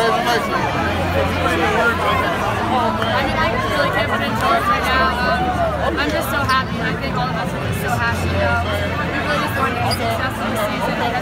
I mean, I really can't put into words right now. Um, I'm just so happy. I think all of us are just so happy. Um, we really just wanted to be successful this season.